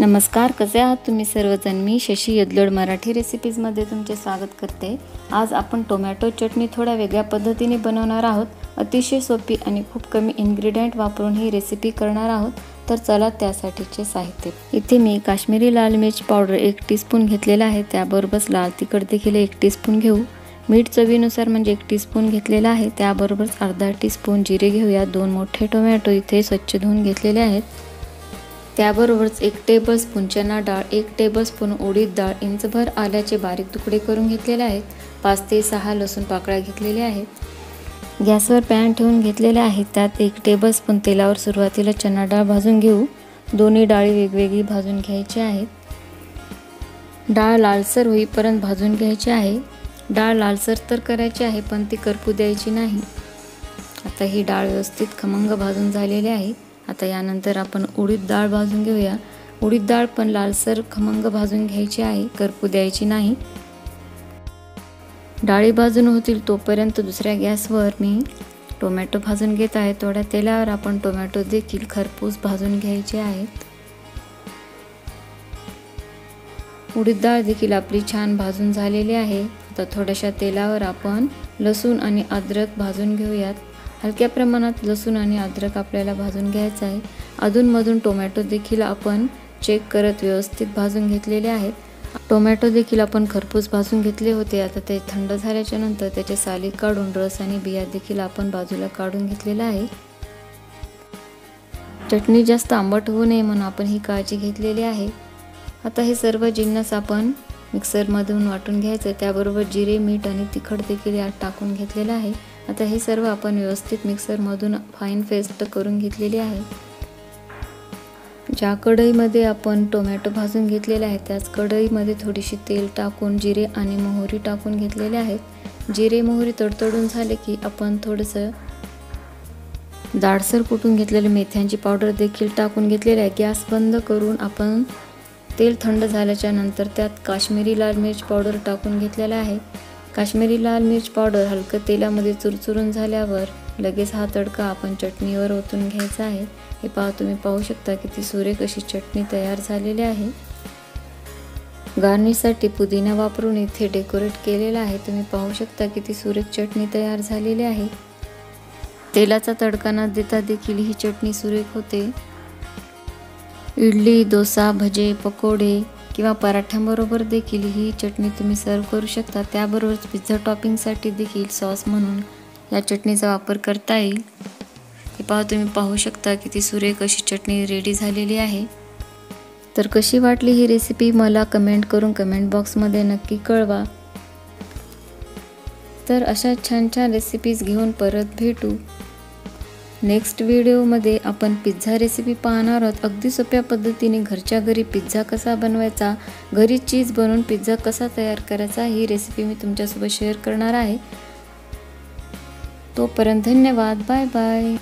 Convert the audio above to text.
नमस्कार कसे आहात तुम्ही सर्वजण? मी शशी यदलोड मराठी रेसिपीजमध्ये तुमचे स्वागत करते. आज आपण टोमॅटो चटणी थोड्या वेगळ्या पद्धतीने बनवणार आहोत. अतिशय सोपी आणि खूप कमी इन्ग्रेडियंट वापरून ही रेसिपी करणार आहोत. तर चला त्यासाठीचे साहित्य. इथे मी काश्मीरी लाल मिरची पावडर एक टीस्पून घेतलेला आहे. त्याबरोबरच लाल तिखट देखील एक टीस्पून घेऊ. मीठ चवीनुसार म्हणजे एक टीस्पून घेतलेला आहे. त्याबरोबरच अर्धा टीस्पून जिरे घेऊया. दोन मोठे टोमॅटो इथे स्वच्छ धुवून घेतलेले आहेत. त्याबरोबरच एक टेबलस्पून चना डाळ एक टेबलस्पून उडीद डाळ इंचभर आल्याचे बारीक तुकडे करून घेतलेले आहेत. पाच ते सहा लसूण पाकळ्या घेतलेल्या आहेत. गॅसवर पॅन ठेवून घेतलेल्या आहेत. त्यात एक टेबलस्पून तेलावर सुरुवातीला चना डाळ भाजून घेऊ. दोन्ही डाळी वेगवेगळी भाजून घ्यायची आहेत. डाळ लालसर होईपर्यंत भाजून घ्यायची आहे. डाळ लालसर तर करायची आहे पण ती करपू द्यायची नाही. आता ही डाळ व्यवस्थित खमंग भाजून झालेली आहे. आता यानंतर आपण उडीद डाळ भाजून घेऊया. उडीद डाळ पण लालसर खमंग भाजून घ्यायची आहे करपू द्यायची नाही. डाळी भाजून होतील तोपर्यंत दुसऱ्या गॅसवर मी टोमॅटो भाजून घेत आहे. थोड्या तेलावर आपण टोमॅटो देखील खरपूस भाजून घ्यायचे आहेत. उडीद डाळ देखील आपली छान भाजून झालेली आहे. आता थोड्याशा तेलावर आपण लसूण आणि अद्रक भाजून घेऊयात. हलक्या प्रमाणात लसूण आणि अद्रक आपल्याला भाजून घ्यायचं आहे. अधूनमधून टोमॅटो देखील आपण चेक करत व्यवस्थित भाजून घेतलेले आहेत. टोमॅटो देखील आपण खरपूस भाजून घेतले होते. आता ते थंड झाल्याच्यानंतर त्याचे साली काढून रस आणि बिया देखील आपण बाजूला काढून घेतलेला आहे. चटणी जास्त आंबट होऊ नये म्हणून आपण ही काळजी घेतलेली आहे. आता हे सर्व जिन्नस आपण मिक्सरमधून वाटून घ्यायचं त्याबरोबर जिरे मीठ आणि तिखट देखील यात टाकून घेतलेलं आहे. आता हे सर्व आपण व्यवस्थित मिक्सरमधून फाईन पेस्ट करून घेतलेली आहे. ज्या कढईमध्ये आपण टोमॅटो भाजून घेतलेले आहे त्याच कढईमध्ये थोडीशी तेल टाकून जिरे आणि मोहरी टाकून घेतलेले आहेत. जिरे मोहरी तडतडून झाले की आपण थोडंसं जाडसर कुटून घेतलेले मेथ्यांची पावडर देखील टाकून घेतलेली आहे. गॅस बंद करून आपण तेल थंड झाल्याच्यानंतर त्यात काश्मीरी लाल मिरच पावडर टाकून घेतलेला आहे. काश्मीरी लाल मिरच पावडर हलकं तेलामध्ये चुरचुरून झाल्यावर लगेच हा तडका आपण चटणीवर ओतून घ्यायचा आहे. हे पहा तुम्ही पाहू शकता किती सुरेख अशी चटणी तयार झालेली आहे. गार्निशसाठी पुदिना वापरून इथे डेकोरेट केलेला आहे. तुम्ही पाहू शकता किती सुरेख चटणी तयार झालेली आहे. तेलाचा तडका न देता देखील ही चटणी सुरेख होते. इडली डोसा भजे पकोडे किंवा पराठ्यांबरोबर देखील ही चटणी तुम्ही सर्व करू शकता. त्याबरोबरच पिझ्झा टॉपिंगसाठी देखील सॉस म्हणून या चटणीचा वापर करता येईल. हे पाहू तुम्ही पाहू शकता की ती सुरेख अशी चटणी रेडी झालेली आहे. तर कशी वाटली ही रेसिपी मला कमेंट करून कमेंट बॉक्समध्ये नक्की कळवा. तर अशा छान छान रेसिपीज घेऊन परत भेटू. नेक्स्ट व्हिडिओमध्ये आपण पिझ्झा रेसिपी पाहणार आहोत. अगदी सोप्या पद्धतीने घरच्या घरी पिझ्झा कसा बनवायचा घरी चीज बनवून पिझ्झा कसा तयार करायचा ही रेसिपी मी तुमच्यासोबत शेअर करणार आहे. तोपर्यंत धन्यवाद. Bye bye